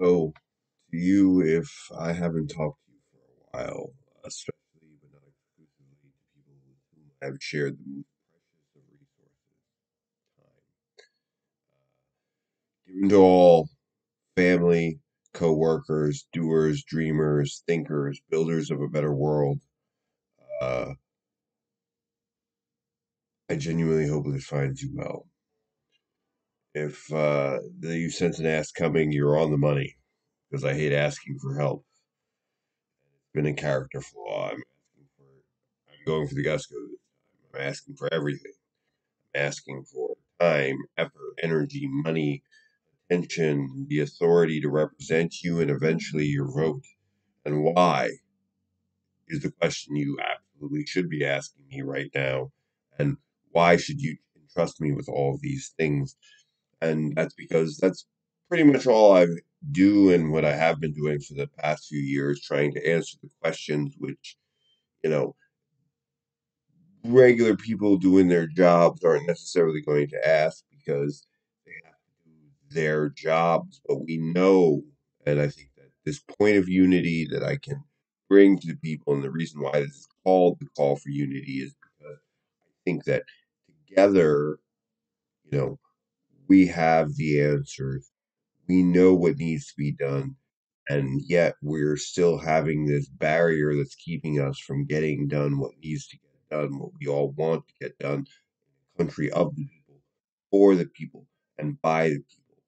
So, to you, if I haven't talked to you for a while, especially but not exclusively to people with whom I have shared the most precious of resources, time, uh, given to all family, co workers, doers, dreamers, thinkers, builders of a better world, uh, I genuinely hope this finds you well. If uh, you sense an ask coming, you're on the money because I hate asking for help. It's been a character flaw. I'm asking for, I'm going for the gusto. I'm asking for everything. I'm asking for time, effort, energy, money, attention, the authority to represent you, and eventually your vote. And why is the question you absolutely should be asking me right now. And why should you entrust me with all these things? And that's because that's pretty much all I do and what I have been doing for the past few years, trying to answer the questions which, you know, regular people doing their jobs aren't necessarily going to ask because they have to do their jobs. But we know, and I think that this point of unity that I can bring to people, and the reason why this is called the call for unity is because I think that together, you know, we have the answers. We know what needs to be done. And yet we're still having this barrier that's keeping us from getting done what needs to get done, what we all want to get done country of the people, for the people, and by the people.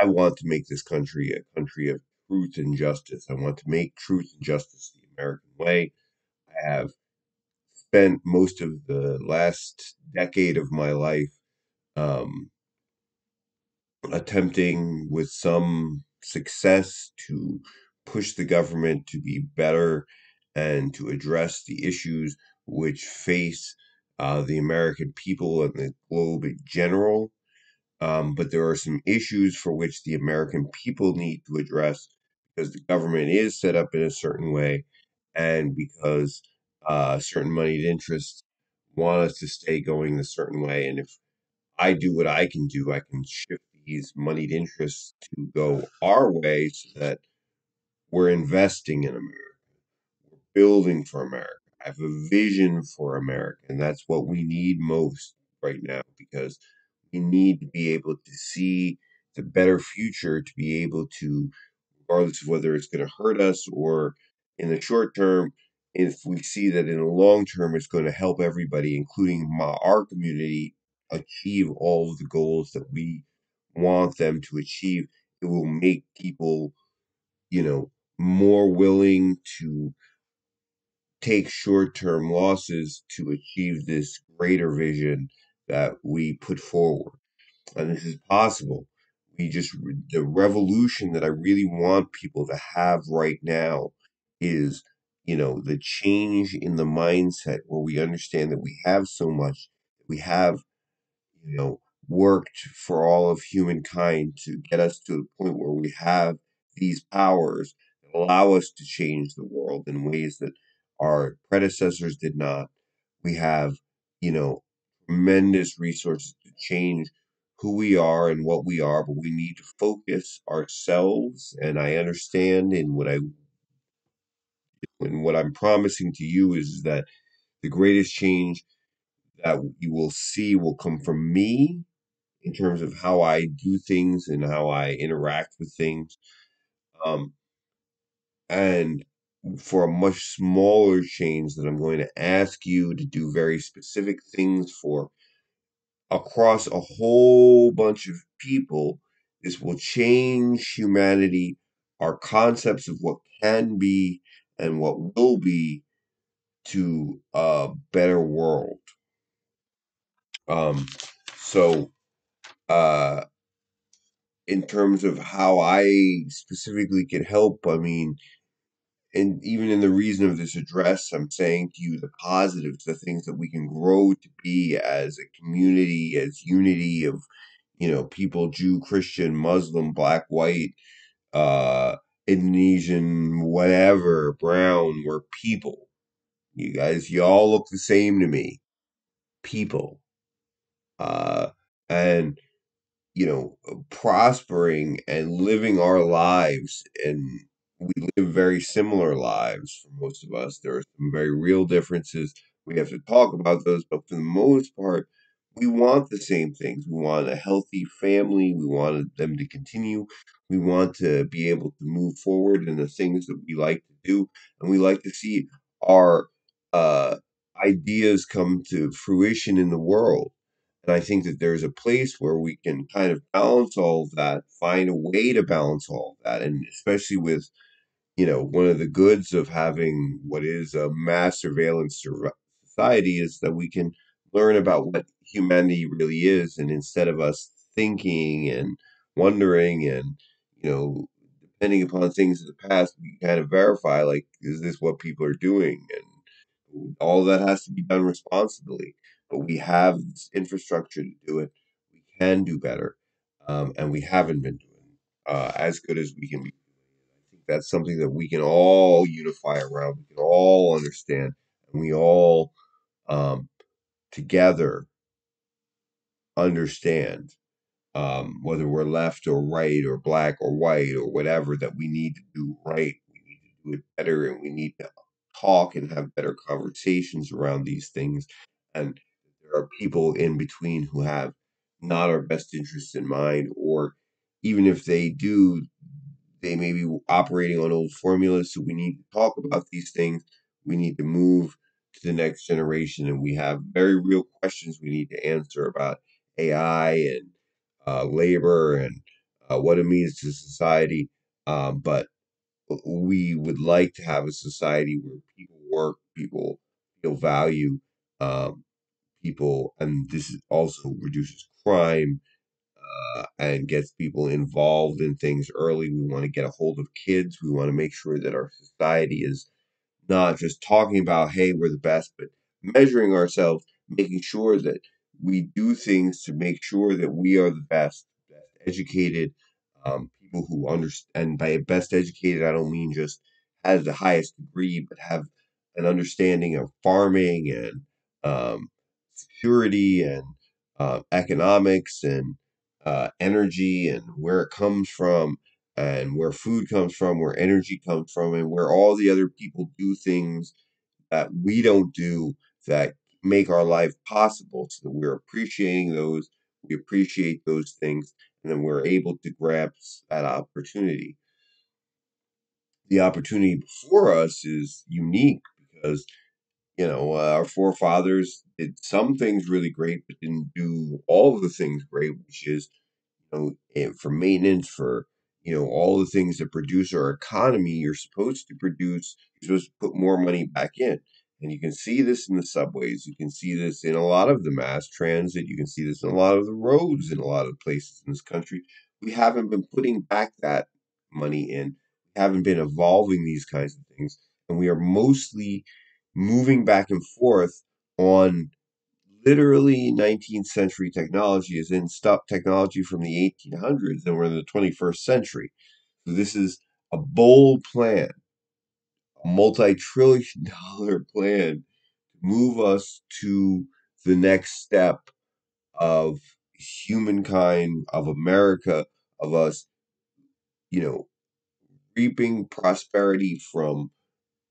I want to make this country a country of truth and justice. I want to make truth and justice the American way. I have spent most of the last decade of my life um, attempting with some success to push the government to be better and to address the issues which face uh, the American people and the globe in general. Um, but there are some issues for which the American people need to address because the government is set up in a certain way and because uh, certain moneyed interests want us to stay going a certain way. And if I do what I can do, I can shift these moneyed interests to go our way so that we're investing in America. We're building for America. I have a vision for America, and that's what we need most right now because we need to be able to see the better future to be able to, regardless of whether it's going to hurt us or in the short term, if we see that in the long term it's going to help everybody, including my, our community, achieve all of the goals that we want them to achieve, it will make people, you know, more willing to take short term losses to achieve this greater vision that we put forward. And this is possible. We just, the revolution that I really want people to have right now is, you know, the change in the mindset where we understand that we have so much, we have, you know, worked for all of humankind to get us to the point where we have these powers that allow us to change the world in ways that our predecessors did not. We have, you know, tremendous resources to change who we are and what we are, but we need to focus ourselves. And I understand in what I and what I'm promising to you is that the greatest change that you will see will come from me in terms of how I do things and how I interact with things. Um, and for a much smaller change that I'm going to ask you to do very specific things for across a whole bunch of people, this will change humanity, our concepts of what can be and what will be to a better world. Um, so, uh, in terms of how I specifically can help, I mean, and even in the reason of this address, I'm saying to you the positives, the things that we can grow to be as a community, as unity of, you know, people, Jew, Christian, Muslim, black, white, uh, Indonesian, whatever, brown, we're people. You guys, you all look the same to me. People. Uh, and you know, prospering and living our lives. And we live very similar lives for most of us. There are some very real differences. We have to talk about those, but for the most part, we want the same things. We want a healthy family. We want them to continue. We want to be able to move forward in the things that we like to do. And we like to see our uh, ideas come to fruition in the world. And I think that there's a place where we can kind of balance all of that, find a way to balance all of that. And especially with, you know, one of the goods of having what is a mass surveillance society is that we can learn about what humanity really is. And instead of us thinking and wondering and, you know, depending upon things of the past, we kind of verify, like, is this what people are doing? And all that has to be done responsibly but we have infrastructure to do it. We can do better, um, and we haven't been doing uh, as good as we can be. I think that's something that we can all unify around. We can all understand, and we all um, together understand um, whether we're left or right or black or white or whatever that we need to do right. We need to do it better, and we need to talk and have better conversations around these things. And there are people in between who have not our best interests in mind, or even if they do, they may be operating on old formulas. So we need to talk about these things. We need to move to the next generation, and we have very real questions we need to answer about AI and uh, labor and uh, what it means to society. Um, but we would like to have a society where people work, people feel value, um, people, and this also reduces crime uh, and gets people involved in things early. We want to get a hold of kids. We want to make sure that our society is not just talking about, hey, we're the best, but measuring ourselves, making sure that we do things to make sure that we are the best, best educated um, people who understand. And by best educated, I don't mean just has the highest degree, but have an understanding of farming and um, security and uh, economics and uh, energy and where it comes from and where food comes from, where energy comes from, and where all the other people do things that we don't do that make our life possible so that we're appreciating those, we appreciate those things, and then we're able to grasp that opportunity. The opportunity before us is unique because you know, uh, our forefathers did some things really great, but didn't do all the things great, which is, you know, for maintenance, for, you know, all the things that produce our economy, you're supposed to produce, you're supposed to put more money back in. And you can see this in the subways. You can see this in a lot of the mass transit. You can see this in a lot of the roads in a lot of places in this country. We haven't been putting back that money in. We haven't been evolving these kinds of things. And we are mostly moving back and forth on literally 19th century technology is in stuff technology from the 1800s and we're in the 21st century. So this is a bold plan a multi-trillion dollar plan to move us to the next step of humankind of america of us you know reaping prosperity from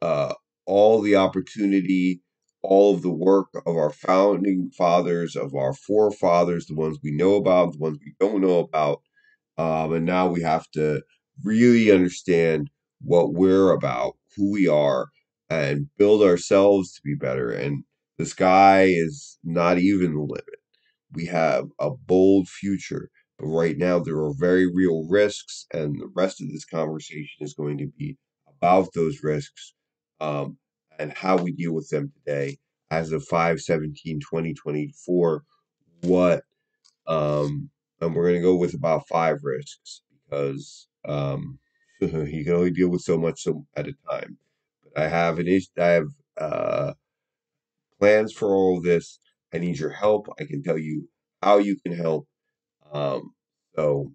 uh, all the opportunity, all of the work of our founding fathers, of our forefathers, the ones we know about, the ones we don't know about. Um, and now we have to really understand what we're about, who we are, and build ourselves to be better. And the sky is not even the limit. We have a bold future, but right now there are very real risks, and the rest of this conversation is going to be about those risks um, and how we deal with them today as of 5 17 2024 what um, and we're going to go with about five risks because um, you can only deal with so much at a time. But i have an issue i have uh, plans for all of this. I need your help. I can tell you how you can help. Um, so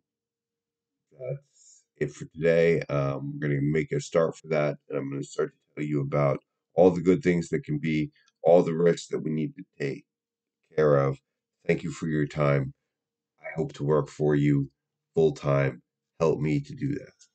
that's it for today. Um, we're going to make a start for that and i'm going to start you about all the good things that can be, all the risks that we need to take care of. Thank you for your time. I hope to work for you full time. Help me to do that.